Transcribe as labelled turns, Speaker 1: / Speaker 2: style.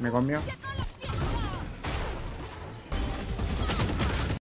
Speaker 1: Me comió.